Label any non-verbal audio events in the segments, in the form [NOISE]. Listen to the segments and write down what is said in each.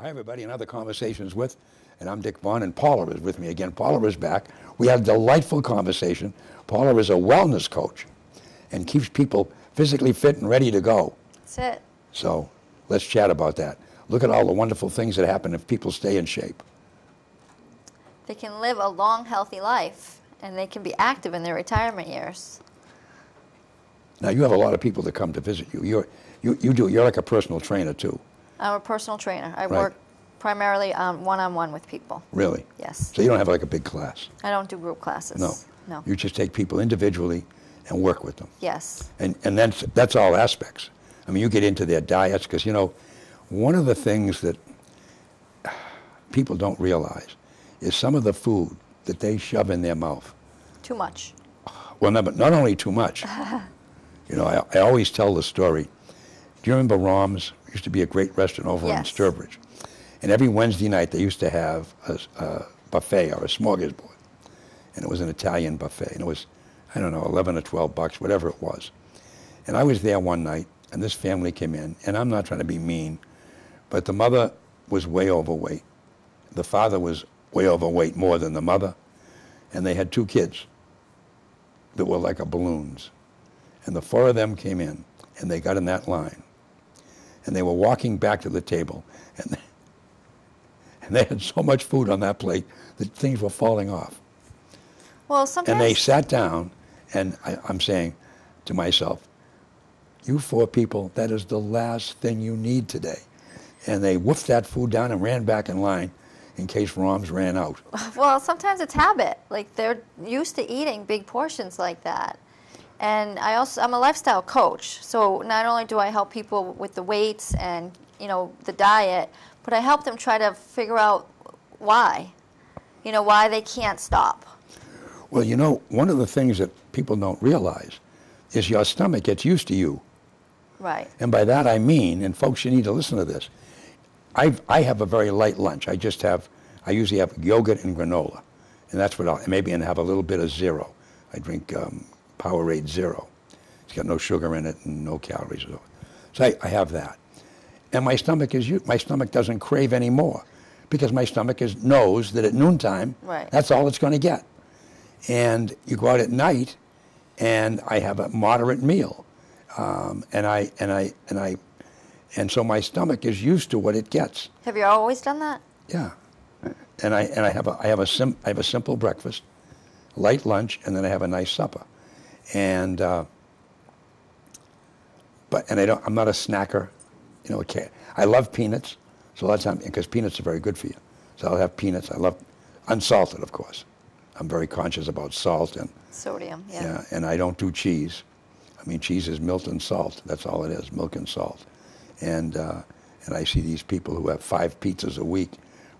Hi, everybody. Another Conversations with, and I'm Dick Vaughn, and Paula is with me again. Paula is back. We had a delightful conversation. Paula is a wellness coach and keeps people physically fit and ready to go. That's it. So let's chat about that. Look at all the wonderful things that happen if people stay in shape. They can live a long, healthy life, and they can be active in their retirement years. Now, you have a lot of people that come to visit you. You're, you, you do, you're like a personal trainer, too. I'm a personal trainer. I Right. work primarily um, one-on-one with people. Really? Yes. So you don't have like a big class. I don't do group classes. No. No. You just take people individually and work with them. Yes. And, and that's, that's all aspects. I mean, you get into their diets because, you know, one of the things that people don't realize is some of the food that they shove in their mouth. Too much. Well, no, but not only too much. [LAUGHS] you know, I, I always tell the story. Do you remember Rom's? Used to be a great restaurant over in Yes. Sturbridge. And every Wednesday night they used to have a buffet or a smorgasbord. And it was an Italian buffet. And it was, I don't know, 11 or 12 bucks, whatever it was. And I was there one night, and this family came in. And I'm not trying to be mean, but the mother was way overweight. The father was way overweight more than the mother. And they had two kids that were like a balloons. And the four of them came in, and they got in that line. And they were walking back to the table, and they, and they had so much food on that plate that things were falling off. Well, sometimes. And they sat down, and I, I'm saying to myself, you four people, that is the last thing you need today. And they woofed that food down and ran back in line in case Roms ran out. Well, sometimes it's habit. Like they're used to eating big portions like that. And I also I'm a lifestyle coach, so not only do I help people with the weights and you know the diet, but I help them try to figure out why, you know, why they can't stop. Well, you know, one of the things that people don't realize is your stomach gets used to you. Right. And by that I mean, and folks, you need to listen to this. I I have a very light lunch. I just have, I usually have yogurt and granola, and that's what I'll maybe and have a little bit of zero. I drink um, Powerade Zero. It's got no sugar in it and no calories. So I, I have that, and my stomach is my stomach doesn't crave anymore, because my stomach is knows that at noontime Right. that's all it's going to get, and you go out at night, and I have a moderate meal um, and I and I and I and so my stomach is used to what it gets. Have you always done that? Yeah, and I and I have a I have a sim I have a simple breakfast, light lunch, and then I have a nice supper, and uh, but and I don't I'm not a snacker, you know. Okay, I love peanuts, so a lot of times because peanuts are very good for you, so I'll have peanuts. I love unsalted, of course. I'm very conscious about salt and Sodium. Yeah. yeah, and I don't do cheese. I mean, cheese is milk and salt. That's all it is, milk and salt. And uh, and I see these people who have five pizzas a week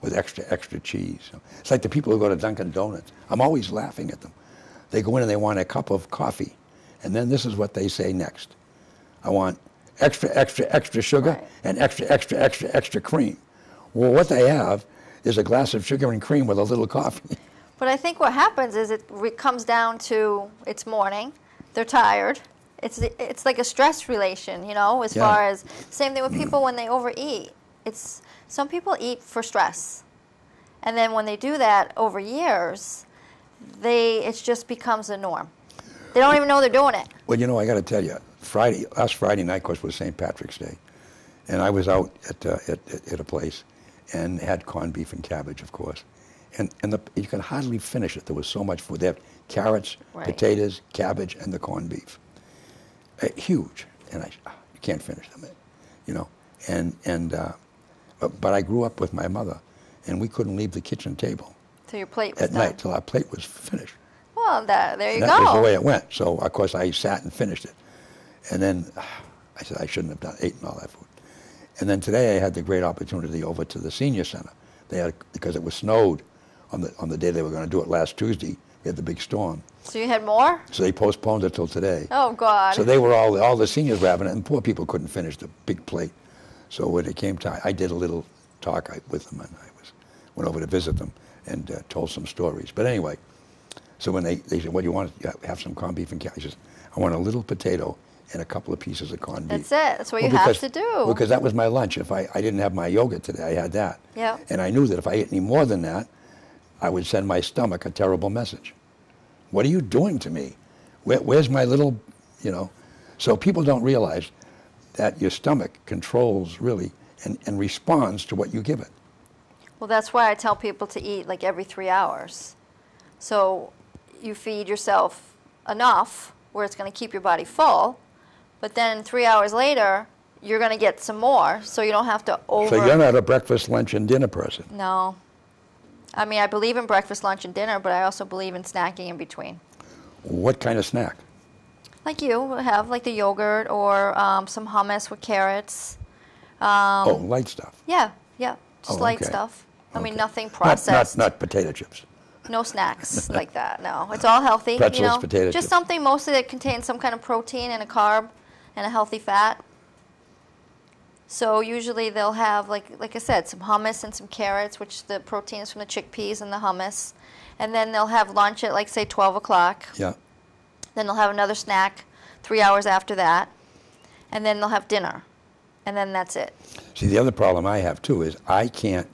with extra extra cheese. It's like the people who go to Dunkin' Donuts. I'm always laughing at them. They go in and they want a cup of coffee, and then this is what they say next. I want extra extra extra sugar Right. and extra extra extra extra cream. Well, what they have is a glass of sugar and cream with a little coffee. [LAUGHS] But I think what happens is it re- comes down to it's morning, they're tired. It's it's like a stress relation, you know, as Yeah. far as same thing with mm. people when they overeat. It's some people eat for stress, and then when they do that over years, they it just becomes a norm. They don't even know they're doing it. Well, you know, I got to tell you, Friday, last Friday night, of course, was St. Patrick's Day, and I was out at, uh, at, at at a place, and had corned beef and cabbage, of course, and and the, you could hardly finish it. There was so much food. They have carrots, Right. potatoes, cabbage, and the corned beef, uh, huge, and I ah, you can't finish them, you know, and and uh, but, but I grew up with my mother, and we couldn't leave the kitchen table So your plate was at done. night till our plate was finished. Well, that, there you And that was the way it went. So of course I sat and finished it, and then [SIGHS] I said I shouldn't have done eaten all that food. And then today I had the great opportunity over to the senior center. They had because it was snowed on the on the day they were going to do it last Tuesday. We had the big storm, so you had more? so they postponed it till today. Oh God. So they were all all the seniors were having it, and poor people couldn't finish the big plate. So when it came time, I did a little talk with them, and I was went over to visit them and uh, told some stories. But anyway, so when they, they said, "What do you want? You have some corned beef and carrots?" I said, "I want a little potato and a couple of pieces of corned beef. That's it. That's what you Well, have to do. Because that was my lunch. If I, I didn't have my yogurt today, I had that. Yeah. And I knew that if I ate any more than that, I would send my stomach a terrible message. What are you doing to me? Where, where's my little, you know? So people don't realize that your stomach controls really and, and responds to what you give it. Well, that's why I tell people to eat like every three hours. So you feed yourself enough where it's going to keep your body full, but then three hours later, you're going to get some more, so you don't have to over. So you're not a breakfast, lunch, and dinner person. No. I mean, I believe in breakfast, lunch, and dinner, but I also believe in snacking in between. What kind of snack? Like you have, like the yogurt or um, some hummus with carrots. Um, oh, light stuff. Yeah, yeah, just Oh, light okay. stuff. I mean, nothing Not- processed. Not, not potato chips. No snacks [LAUGHS] like that. No, it's all healthy. Pretzels, you know, potato just chips. something mostly that contains some kind of protein and a carb and a healthy fat. So usually they'll have like like I said, some hummus and some carrots, which the protein is from the chickpeas and the hummus, and then they'll have lunch at like say 12 o'clock. Yeah. Then they'll have another snack three hours after that, and then they'll have dinner, and then that's it. See, the other problem I have too is I can't,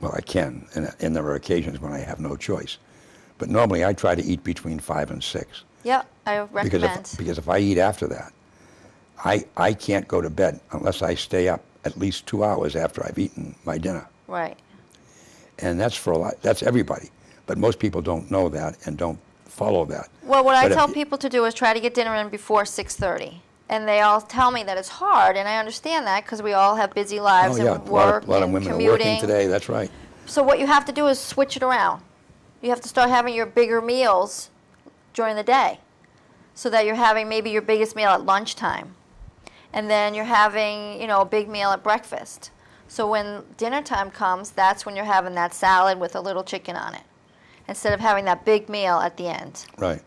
well, I can, and, and there are occasions when I have no choice. But normally I try to eat between five and six. Yeah, I Because recommend. if, because if I eat after that, I, I can't go to bed unless I stay up at least two hours after I've eaten my dinner. right. And that's for a lot, that's everybody. But most people don't know that and don't follow that. Well, what I But if tell people to do is try to get dinner in before 6:30. And they all tell me that it's hard, and I understand that because we all have busy Oh, lives yeah, and a lot work of, lot of women commuting. are working today, that's right. So what you have to do is switch it around. You have to start having your bigger meals during the day, so that you're having maybe your biggest meal at lunchtime, and then you're having you know a big meal at breakfast. So when dinner time comes, that's when you're having that salad with a little chicken on it, instead of having that big meal at the end. Right.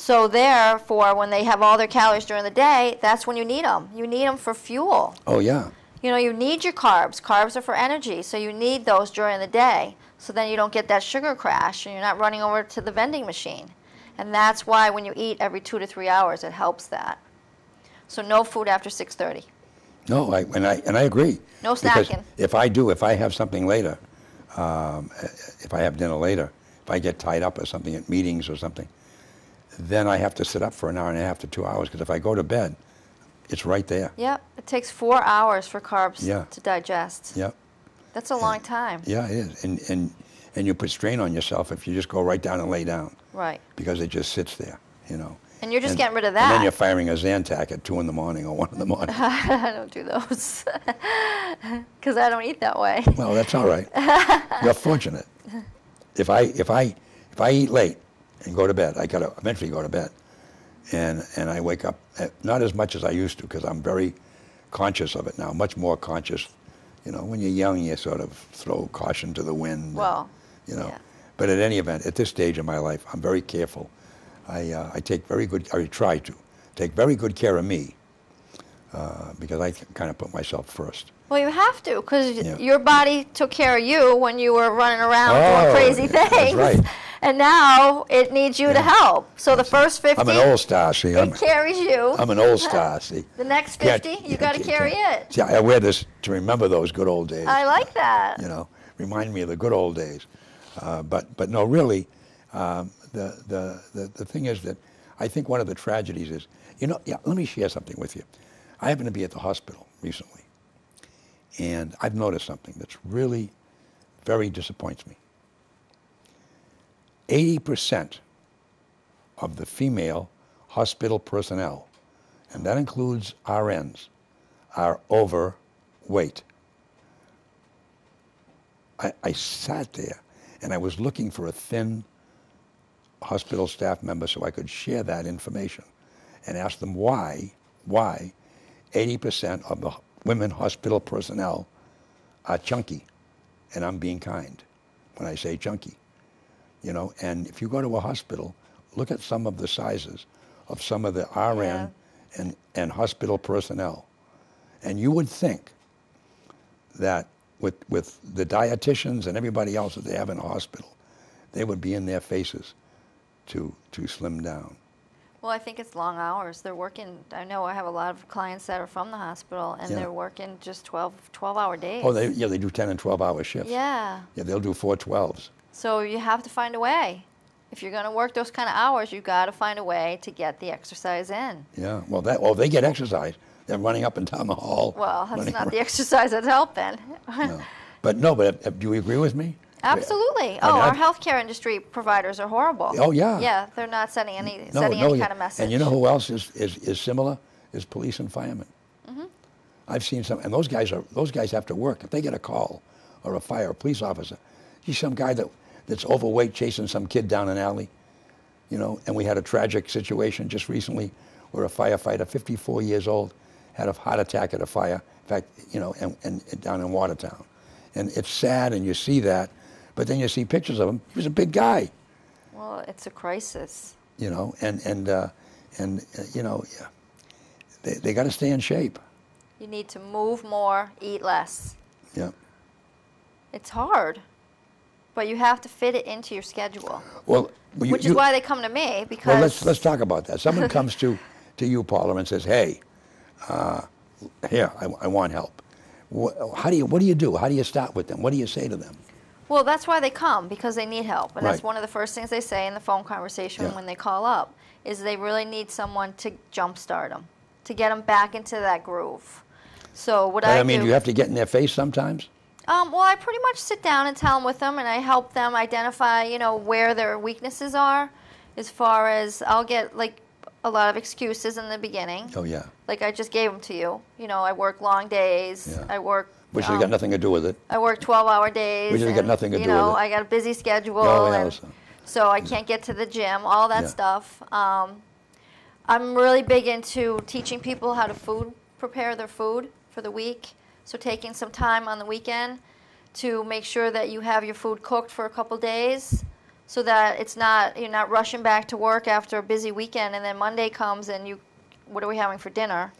So therefore, when they have all their calories during the day, that's when you need them. You need them for fuel. Oh, yeah. You know, you need your carbs. Carbs are for energy, so you need those during the day. So then you don't get that sugar crash, and you're not running over to the vending machine. And that's why when you eat every two to three hours, it helps that. So no food after 6:30. No, I, and I and I agree. No snacking. If I do, if I have something later, um, if I have dinner later, if I get tied up or something at meetings or something, then I have to sit up for an hour and a half to two hours. Because if I go to bed, it's right there. Yep, it takes four hours for carbs Yeah. to digest. Yep. That's a long time. Yeah, it is. And and and you put strain on yourself if you just go right down and lay down Right. because it just sits there, you know. And you're just And- getting rid of that. And then you're firing a Zantac at two in the morning or one in the morning. [LAUGHS] I don't do those [LAUGHS] because I don't eat that way. Well, that's all right. You're fortunate. [LAUGHS] If I if I if I eat late and go to bed, I gotta eventually go to bed, and and I wake up at, not as much as I used to because I'm very conscious of it now. Much more conscious. You know, when you're young, you sort of throw caution to the wind. and, Well, you know. yeah. But at any event, at this stage of my life, I'm very careful. I uh, I take very good. I try to take very good care of me. Uh, because I kind of put myself first. Well, you have to because Yeah. your body took care of you when you were running around Oh, doing crazy yeah, that's things, right. [LAUGHS] and now it needs you to help. So the first fifty, I'm an old star, see. I'm, it carries you. I'm an old star, see. [LAUGHS] the next Can't- fifty, you yeah, got to carry it. See, I wear this to remember those good old days. I like that. You know, remind me of the good old days. Uh, but but no, really, um, the, the the the thing is that I think one of the tragedies is, you know, yeah. Let me share something with you. I happen to be at the hospital recently, and I've noticed something that's really very disappoints me. Eighty percent of the female hospital personnel, and that includes RNs, are overweight. I, I sat there and I was looking for a thin hospital staff member so I could share that information and ask them why, why 80% of the women hospital personnel are chunky. And I'm being kind when I say chunky. You know, and if you go to a hospital, look at some of the sizes of some of the RN Yeah. and, and hospital personnel. And you would think that with, with the dietitians and everybody else that they have in a hospital, they would be in their faces to, to slim down. Well, I think it's long hours. They're working. I know I have a lot of clients that are from the hospital, and Yeah. they're working just 12, 12 hour days. Oh, they, yeah, they do 10 and 12 hour shifts. Yeah. Yeah, they'll do four 12s. So you have to find a way. If you're going to work those kind of hours, you've got to find a way to get the exercise in. Yeah, well, that, well, they get exercise. They're running up and down the hall. Well, that's not around. the exercise that's helping. No. But no, but uh, do you agree with me? Absolutely. I Oh, mean, our I- healthcare industry providers are horrible. Oh, yeah. Yeah, they're not sending any No, sending no, any kind of message. And you know who else is, is, is similar? Is police and firemen. Mm-hmm. I've seen some, and those guys are those guys have to work. If they get a call, or a fire, a police officer, he's some guy that that's overweight chasing some kid down an alley, you know. And we had a tragic situation just recently where a firefighter, 54 years old, had a heart attack at a fire. In fact, you know, and, and, and down in Watertown, and it's sad, and you see that, but then you see pictures of him. He was a big guy well, it's a crisis. you know, and and uh, and uh, you know, yeah, they they got to stay in shape. You need to move more, eat less. Yeah. It's hard, but you have to fit it into your schedule. Well, you, Which you- is why they come to me because well, let's let's talk about that. Someone [LAUGHS] comes to to you, Paula, and says, "Hey, uh, here, I, I want help." Wh- How do you what do you do? How do you start with them? What do you say to them? Well, that's why they come because they need help, and that's one of the first things they say in the phone conversation Yeah. when they call up is they really need someone to jumpstart them, to get them back into that groove. So what I, I mean, do you have to get in their face sometimes? Um, well, I pretty much sit down and tell them with them, and I help them identify, you know, where their weaknesses are. As far as I'll get like a lot of excuses in the beginning, Oh yeah, like I just gave them to you. You know, I work long days. Yeah. I work. which has um, got nothing to do with it. I work 12-hour days. Which has got nothing to you do with it. You know. I got a busy schedule, Oh, yeah, and so- so I can't get to the gym. All that Yeah. stuff. Um, I'm really big into teaching people how to food prepare their food for the week. So taking some time on the weekend to make sure that you have your food cooked for a couple days, so that it's not you're not rushing back to work after a busy weekend, and then Monday comes and you, what are we having for dinner?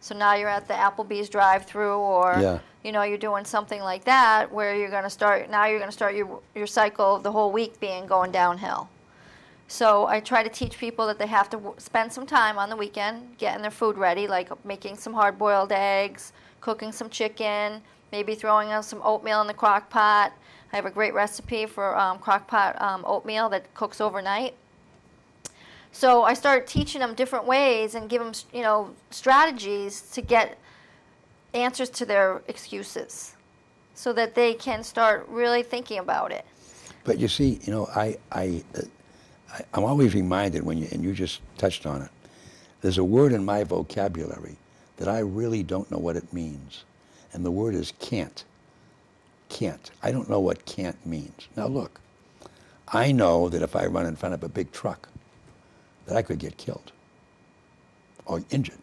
So now you're at the Applebee's drive-through, or Yeah. you know you're doing something like that where you're going to start now you're going to start your your cycle of the whole week being going downhill. So I try to teach people that they have to w- spend some time on the weekend getting their food ready, like making some hard-boiled eggs, cooking some chicken, maybe throwing out some oatmeal in the crock pot. I have a great recipe for um, crock pot um, oatmeal that cooks overnight. So I started teaching them different ways and give them, you know, strategies to get answers to their excuses, so that they can start really thinking about it. But you see, you know, I, I, uh, I, I'm always reminded when you, and you just touched on it, there's a word in my vocabulary that I really don't know what it means. And the word is can't. Can't. I don't know what can't means. Now look, I know that if I run in front of a big truck, that I could get killed or injured.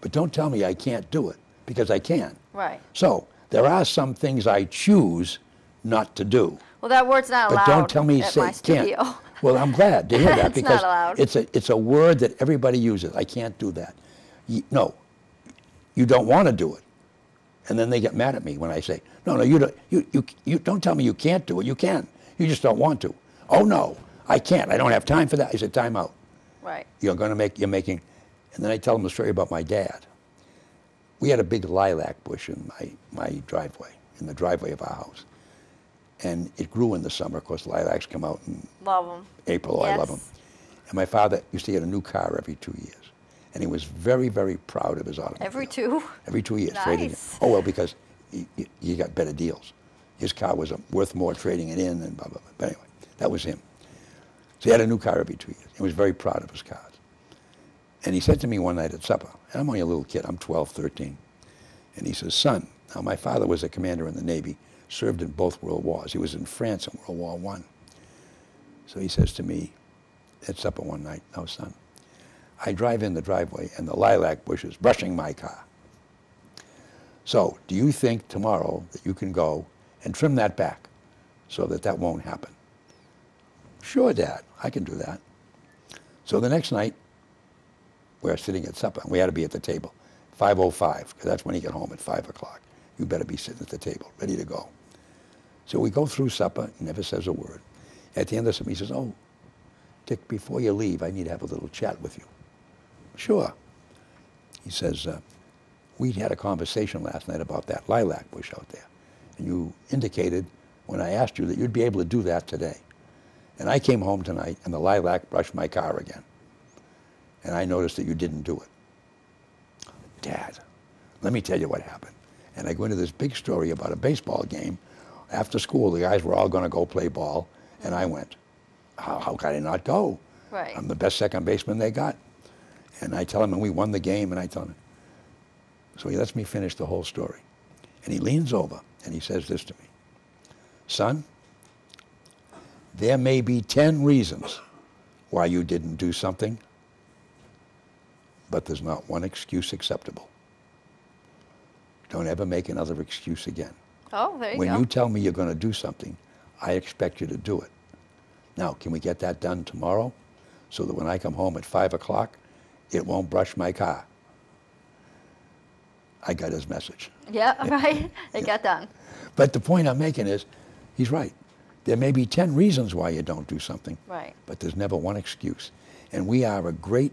But don't tell me I can't do it, because I can. Right. So there are some things I choose not to do. Well, that word's not But allowed don't tell me say can't. Well, I'm glad to hear that [LAUGHS] It's not because allowed. it's a it's a word that everybody uses. I can't do that. No, you don't want to do it, and then they get mad at me when I say, no, no, you don't. You, you you don't tell me you can't do it. You can. You just don't want to. Oh no, I can't. I don't have time for that. I said, time out. Right. You're going to make. You're making. And then I tell them a story about my dad. We had a big lilac bush in my my driveway, in the driveway of our house, and it grew in the summer. Of course, lilacs come out in Love them. April. I love them. Yes. And my father used to get a new car every two years, and he was very, very proud of his automobile. Every two. Every two years, trading it. Oh well, because he got better deals. His car was uh, worth more trading it in, and blah blah blah. But anyway, that was him. So he had a new car every two years. He was very proud of his cars. And he said to me one night at supper, and I'm only a little kid, I'm 12, 13, and he says, son, now my father was a commander in the Navy, served in both World Wars. He was in France in World War One. So he says to me at supper one night, no, son, I drive in the driveway and the lilac bush is brushing my car. So do you think tomorrow that you can go and trim that back so that that won't happen? Sure, Dad, I can do that. So the next night, we're sitting at supper. And we had to be at the table, 5.05, because that's when he got home at 5 o'clock. You better be sitting at the table, ready to go. So we go through supper, he never says a word. At the end of the supper, he says, oh, Dick, before you leave, I need to have a little chat with you. Sure. He says, uh, we had a conversation last night about that lilac bush out there. And you indicated when I asked you that you'd be able to do that today. And I came home tonight and the lilac brushed my car again. And I noticed that you didn't do it. Dad, let me tell you what happened. And I go into this big story about a baseball game. After school, the guys were all going to go play ball, and I went. How, how could I not go? Right. I'm the best second baseman they got. And I tell him, and we won the game, and I tell him. So he lets me finish the whole story. And he leans over and he says this to me Son, there may be 10 reasons why you didn't do something, but there's not one excuse acceptable. Don't ever make another excuse again. Oh, there you when go. you tell me you're going to do something, I expect you to do it. Now, can we get that done tomorrow so that when I come home at 5 o'clock, it won't brush my car? I got his message. yeah, [LAUGHS] right. It got done. But the point I'm making is, he's right. There may be 10 reasons why you don't do something, Right. but there's never one excuse. And we are a great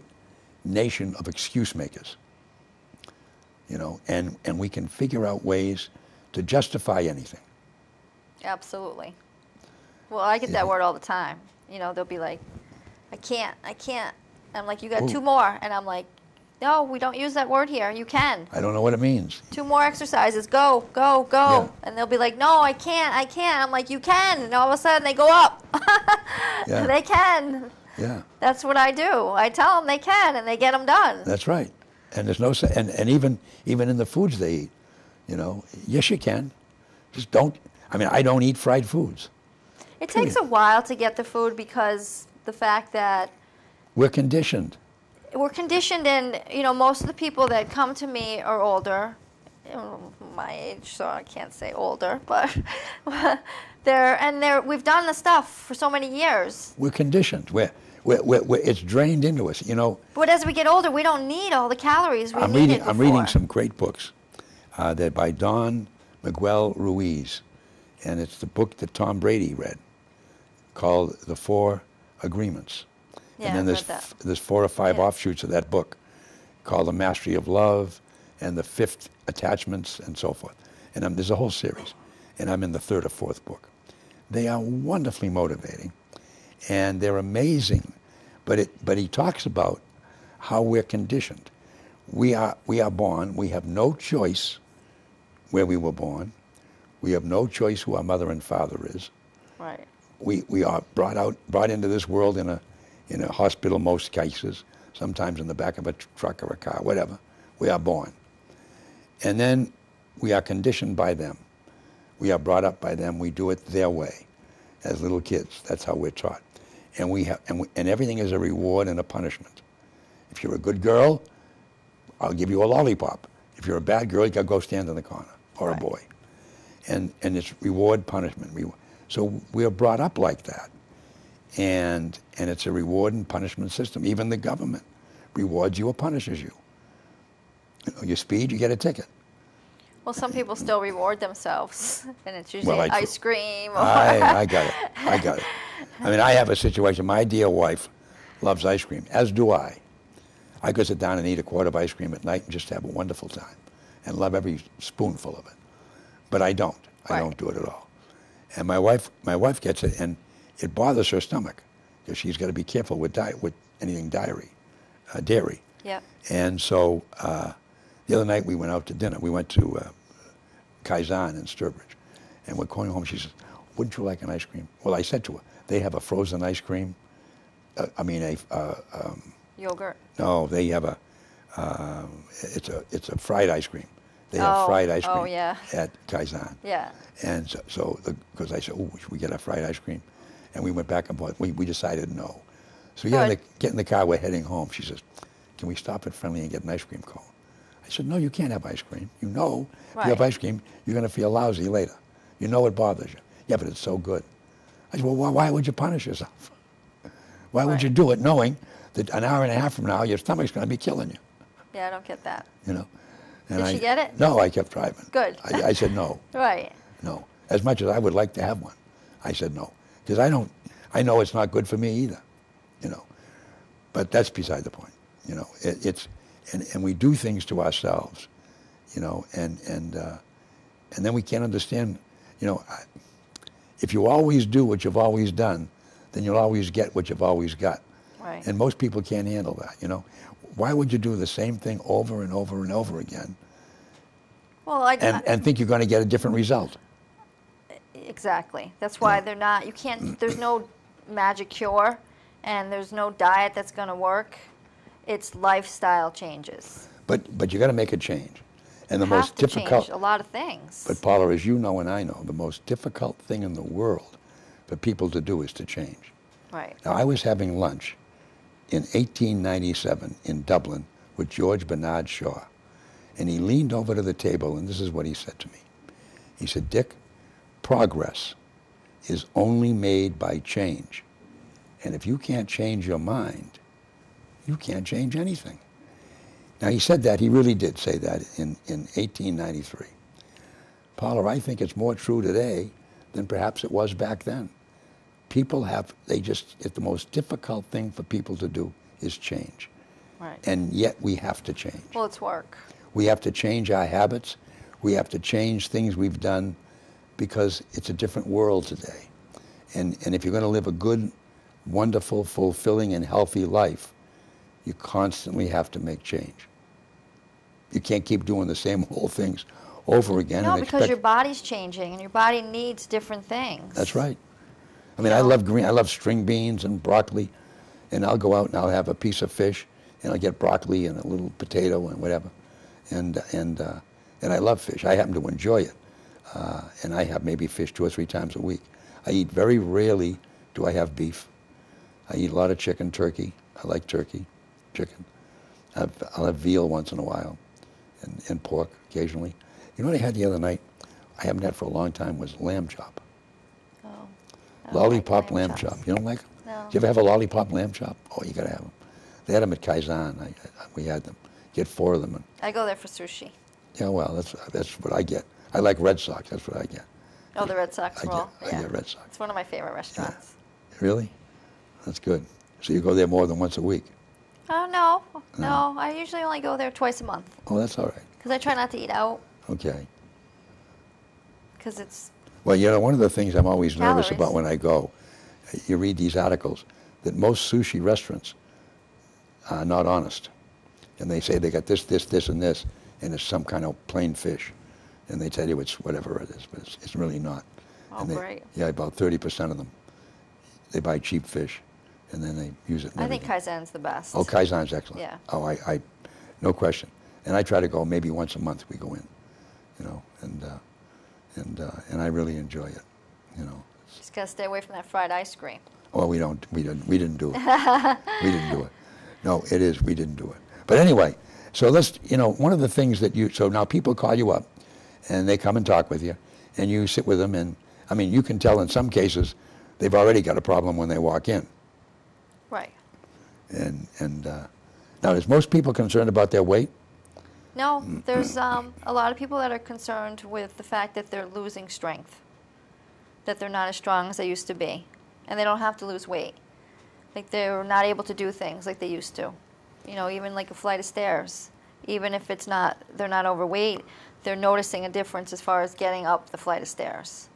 nation of excuse makers. You know, and, and we can figure out ways to justify anything. Absolutely. Well, I get Yeah. that word all the time. You know, they'll be like, I can't, I can't. I'm like, you got Ooh. two more. And I'm like, no, we don't use that word here. You can. I don't know what it means. Two more exercises. Go, go, go. Yeah. And they'll be like, no, I can't, I can't. I'm like, you can. And all of a sudden they go up. [LAUGHS] Yeah. they can. Yeah, That's what I do. I tell them they can and they get them done. that's right. And there's no, and, and even, even in the foods they eat, you know, yes, you can. Just don't, I mean, I don't eat fried foods. It takes a while to get the food because the fact that We're conditioned. we're conditioned and you know most of the people that come to me are older my age so i can't say older [LAUGHS] but they're and they're we've done the stuff for so many years We're conditioned. We're, we're, we're, we're, it's drained into us. You know, but as we get older we don't need all the calories we I'm reading, I'm reading some great books. Uh, they're by Don Miguel Ruiz, and it's the book that Tom Brady read called The Four Agreements. Yeah, and then there's, that. there's four or five Yeah. offshoots of that book called The Mastery of Love and The Fifth Attachments and so forth. And um, there's a whole series. And I'm in the third or fourth book. They are wonderfully motivating and they're amazing. But, it, but he talks about how we're conditioned. We are, we are born, we have no choice where we were born. We have no choice who our mother and father is. right We, we are brought out, brought into this world in a, in a hospital most cases, sometimes in the back of a truck or a car, whatever. We are born. And then we are conditioned by them. We are brought up by them. We do it their way as little kids. That's how we're taught. And, we have, and, we, and everything is a reward and a punishment. If you're a good girl, I'll give you a lollipop. If you're a bad girl, you got to go stand in the corner, or Right. a boy. And, and it's reward, punishment. So we are brought up like that. And, and it's a reward and punishment system. Even the government rewards you or punishes you. You, know, you speed, you get a ticket. well some people still reward themselves [LAUGHS] and it's usually Well, ice cream or I, I got it. [LAUGHS] I got it. I mean, I have a situation. My dear wife loves ice cream, as do I. I could sit down and eat a quart of ice cream at night and just have a wonderful time and love every spoonful of it. But I don't. I Right. don't do it at all. And my wife, my wife gets it, and it bothers her stomach because she's got to be careful with di- with anything dairy, uh, dairy. yep And so uh, the other night we went out to dinner. We went to uh, Kaizen in Sturbridge. And we're going home. She says, wouldn't you like an ice cream? Well, I said to her, they have a frozen ice cream. Uh, I mean, a, uh, um, yogurt no, they have a, um, it's a, it's a fried ice cream. They have Oh, fried ice cream oh, yeah. at Kaizen. yeah And so, so because I said, oh, should we get a fried ice cream? And we went back and forth. We, we decided no. So we get in, the, get in the car, we're heading home. She says, can we stop at Friendly and get an ice cream cone? I said, no, you can't have ice cream. You know, if you have ice cream, you're going to feel lousy later. You know it bothers you. Yeah, but it's so good. I said, well, why, why would you punish yourself? [LAUGHS] Why would you do it knowing that an hour and a half from now, your stomach's going to be killing you, yeah i don't get that you know? And Did I, she get it? No, I kept driving. Good. I, I said no. [LAUGHS] right No. As much as I would like to have one, I said no. Because I don't, I know it's not good for me either. you know. But that's beside the point. You know, it, it's and, and we do things to ourselves, you know, and and uh, and then we can't understand, you know, I, if you always do what you've always done, then you'll always get what you've always got. Right. And most people can't handle that, you know. Why would you do the same thing over and over and over again well, I, and, and think you're going to get a different result? Exactly. That's why they're not. You can't. There's no magic cure, and there's no diet that's going to work. It's lifestyle changes. But but you got to make a change. And the Have most to difficult change a lot of things. But Paula, as you know and I know, the most difficult thing in the world for people to do is to change. right. Now, I was having lunch in 1897 in Dublin with George Bernard Shaw, and he leaned over to the table, and this is what he said to me. He said, Dick, progress is only made by change. And if you can't change your mind, you can't change anything. Now, he said that, he really did say that in, in 1893. Paula, I think it's more true today than perhaps it was back then. People have, they just, it's the most difficult thing for people to do is change. Right. And yet we have to change. well, it's work. We have to change our habits. We have to change things we've done because it's a different world today. And, and if you're going to live a good, wonderful, fulfilling, and healthy life, you constantly have to make change. You can't keep doing the same [LAUGHS] old things over again. No, because expect, your body's changing, and your body needs different things. That's right. I mean, I love green. I love string beans and broccoli, and I'll go out and I'll have a piece of fish, and I'll get broccoli and a little potato and whatever, and and uh, and I love fish. I happen to enjoy it, uh, and I have maybe fish two or three times a week. I eat very rarely. Do I have beef? I eat a lot of chicken, turkey. I like turkey, chicken. I've, I'll have veal once in a while, and, and pork occasionally. You know what I had the other night? I haven't had for a long time was lamb chop. Oh, don't like Lollipop lamb chop. You don't like them? No. Do you ever have a lollipop lamb chop? Oh, you gotta have them. They had them at Kaizen. I, I, we had them. Get four of them. And, I go there for sushi. yeah, well, that's that's what I get. I like Red Sox. That's what I get. Oh, the Red Sox I roll. get, I yeah. get Red Sox. It's one of my favorite restaurants. Really? That's good. So you go there more than once a week. Oh no, no. I usually only go there twice a month Oh, that's all right. because I try not to eat out Okay. because it's Well, you know, one of the things I'm always nervous about when I go, you read these articles, that most sushi restaurants are not honest. And they say they got this, this, this, and this, and it's some kind of plain fish. And they tell you it's whatever it is, but it's, it's really not. Oh, and they, great. Yeah, about 30% of them. They buy cheap fish, and then they use it. I think everything. Kaizen's the best. Oh, Kaizen's excellent. Yeah. Oh, I, I, no question. And I try to go maybe once a month. We go in, you know, and uh, and uh, and I really enjoy it, you know. Just gotta stay away from that fried ice cream. Well, we don't. We didn't. We didn't do it. [LAUGHS] we didn't do it. No, it is. We didn't do it. But anyway, so let's. You know, one of the things that you. So now people call you up, and they come and talk with you, and you sit with them, and I mean, you can tell in some cases, they've already got a problem when they walk in, Right. and and uh, now is most people concerned about their weight? No, there's um, a lot of people that are concerned with the fact that they're losing strength, that they're not as strong as they used to be, and they don't have to lose weight. Like they're not able to do things like they used to. You know, even like a flight of stairs. Even if it's not, they're not overweight, they're noticing a difference as far as getting up the flight of stairs.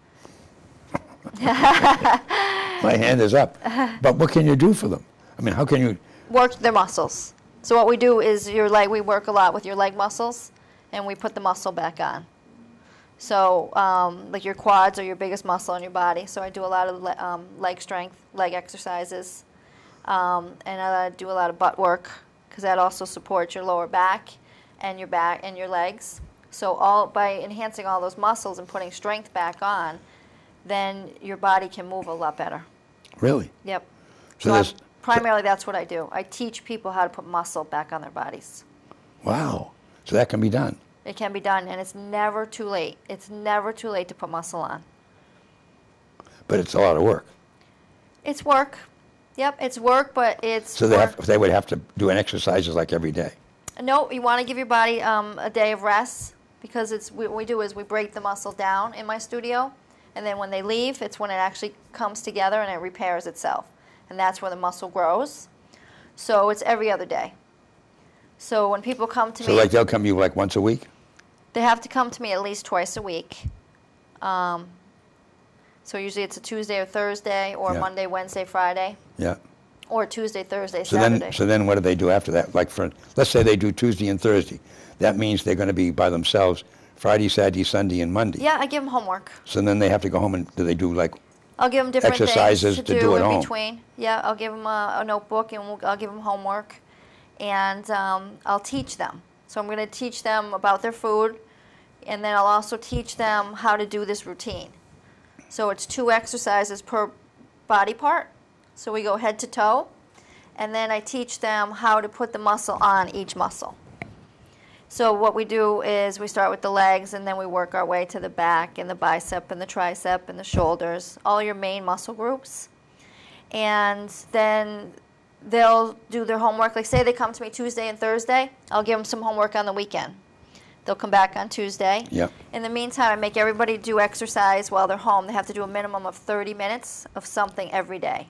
[LAUGHS] My hand is up. But what can you do for them? I mean, how can you? work their muscles. So what we do is your leg. We work a lot with your leg muscles, and we put the muscle back on. So um, like your quads are your biggest muscle in your body. So I do a lot of le- um, leg strength, leg exercises, um, and I do a lot of butt work because that also supports your lower back and your back and your legs. So all by enhancing all those muscles and putting strength back on, then your body can move a lot better. Really? Yep. So So, there's- primarily, that's what I do. I teach people how to put muscle back on their bodies. Wow. So that can be done. It can be done, and it's never too late. It's never too late to put muscle on. But it's a lot of work. It's work. Yep, it's work, but it's So they have, they would have to do an exercises like every day. No, you want to give your body um, a day of rest because it's what we do is we break the muscle down in my studio, and then when they leave, it's when it actually comes together and it repairs itself. and that's where the muscle grows. So it's every other day. So when people come to So me, like they'll come to you like once a week? they have to come to me at least twice a week. Um, so usually it's a Tuesday or Thursday, or Yeah. Monday, Wednesday, Friday, Yeah. Or Tuesday, Thursday, So Saturday. then, so then what do they do after that? Like for, let's say they do Tuesday and Thursday. That means they're going to be by themselves Friday, Saturday, Sunday, and Monday. yeah, I give them homework. So then they have to go home and do they do like, I'll give them different Exercises to to, do at in home. between. Yeah, I'll give them a, a notebook and we'll, I'll give them homework, and um, I'll teach them. So I'm going to teach them about their food, and then I'll also teach them how to do this routine. So it's two exercises per body part. So we go head to toe, and then I teach them how to put the muscle on each muscle. So what we do is we start with the legs and then we work our way to the back and the bicep and the tricep and the shoulders, all your main muscle groups. And then they'll do their homework. Like say they come to me Tuesday and Thursday, I'll give them some homework on the weekend. They'll come back on Tuesday. yeah, In the meantime, I make everybody do exercise while they're home. They have to do a minimum of 30 minutes of something every day.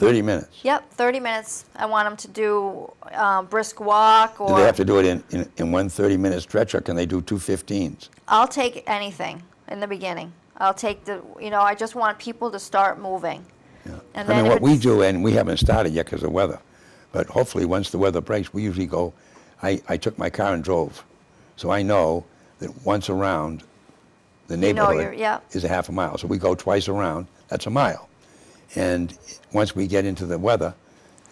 30 minutes? Yep, 30 minutes. I want them to do um, brisk walk or Do they have to do it in, in, in one 30-minute stretch, or can they do two 15s? I'll take anything in the beginning. I'll take the, you know, I just want people to start moving. Yeah. And I mean, what we do, and we haven't started yet because of weather, but hopefully once the weather breaks, we usually go, I, I took my car and drove. So I know that once around the neighborhood you're- yeah. is a half a mile. So we go twice around, that's a mile. And once we get into the weather,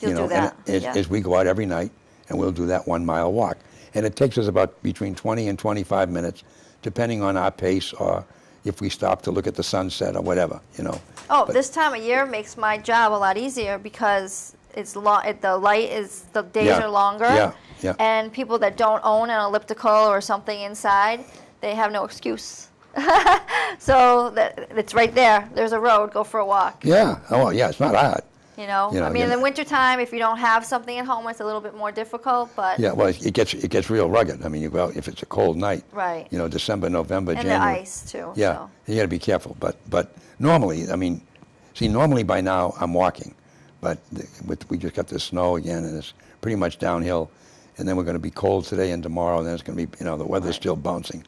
You'll you do know, that, and as, yeah. as we go out every night, and we'll do that one mile walk. And it takes us about between 20 and 25 minutes, depending on our pace or if we stop to look at the sunset or whatever, you know. Oh, But- this time of year makes my job a lot easier because it's long. The light is the days Yeah, are longer. yeah, yeah. And people that don't own an elliptical or something inside, they have no excuse. [LAUGHS] so that it's right there. There's a road. Go for a walk. Yeah, oh, yeah, it's not hard. You know. You know, I mean, in the wintertime, if you don't have something at home, it's a little bit more difficult. But Yeah, well, it gets it gets real rugged. I mean, you go out if it's a cold night. Right. You know, December, November, and the January. ice too. Yeah, So. you got to be careful. But but normally, I mean, see, normally by now I'm walking, but the, with, we just got the snow again, and it's pretty much downhill. And then we're going to be cold today and tomorrow, and then it's going to be, you know, the weather's Right. still bouncing.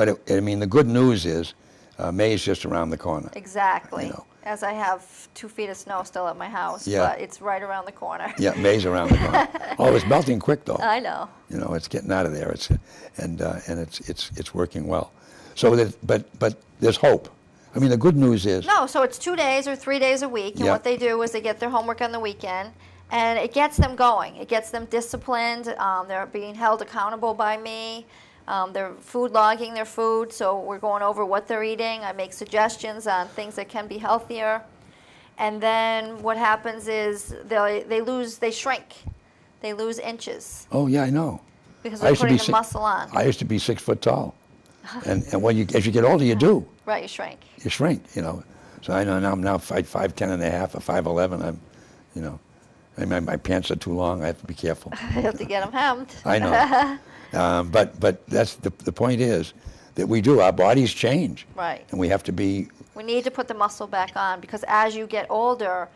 But it, I mean, the good news is, uh, May is just around the corner. Exactly. know. As I have two feet of snow still at my house, Yeah. but it's right around the corner. [LAUGHS] Yeah, May's around the corner. [LAUGHS] oh, it's melting quick though. I know. You know, it's getting out of there. It's and uh, and it's it's it's working well. So that, but but there's hope. I mean, the good news is No, so it's two days or three days a week, and Yeah. what they do is they get their homework on the weekend, and it gets them going. It gets them disciplined. Um, they're being held accountable by me. Um, they're food logging their food, so we're going over what they're eating. I make suggestions on things that can be healthier, and then what happens is they they lose, they shrink, they lose inches oh yeah, I know. because I they're used to putting be the si- muscle on. I used to be six foot tall, and and when you as you get older, you do right, you shrink. you shrink. You know, so I know now I'm now five five ten and a half or five eleven. I'm, you know, I mean, my, my pants are too long. I have to be careful. [LAUGHS] You have to get them hemmed. I know. [LAUGHS] um, but but that's the the point is that we do. Our bodies change. Right. And we have to be We need to put the muscle back on because as you get older,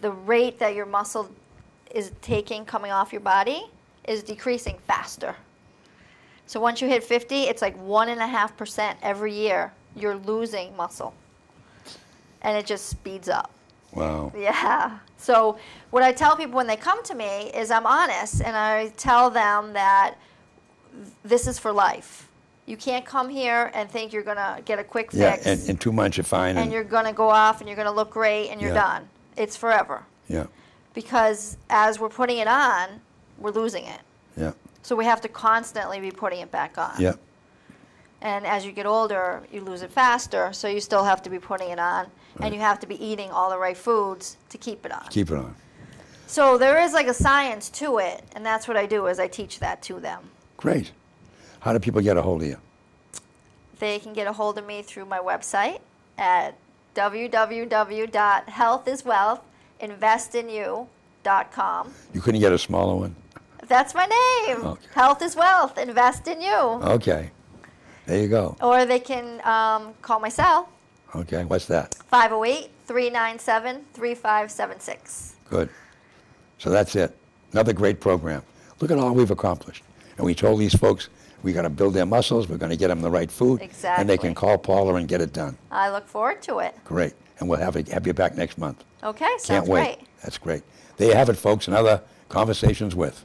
the rate that your muscle is taking coming off your body is decreasing faster. So once you hit 50, it's like 1.5% every year you're losing muscle. And it just speeds up. wow. Yeah. So what I tell people when they come to me is I'm honest and I tell them that this is for life. You can't come here and think you're going to get a quick Yeah, fix and in two months you're fine. and you're going to go off and you're going to look great and you're Yeah. done. It's forever. yeah, Because as we're putting it on, we're losing it. yeah, So we have to constantly be putting it back on. yeah. And as you get older, you lose it faster, so you still have to be putting it on and you have to be eating all the right foods to keep it on. Keep it on. So there is like a science to it, and that's what I do is I teach that to them. Great. How do people get a hold of you? They can get a hold of me through my website at www.healthiswealthinvestinyou.com. You couldn't get a smaller one? That's my name. Okay. Health is wealth. Invest in you. Okay. There you go. Or they can um, call my cell, Okay. What's that? 508 397 3576. Good. So that's it. Another great program. Look at all we've accomplished. And we told these folks we're going to build their muscles. We're going to get them the right food, and they can call Paula and get it done. I look forward to it. Great. And we'll have, have you back next month. Okay, Can't sounds wait. great. That's great. There you have it, folks. Another conversations with.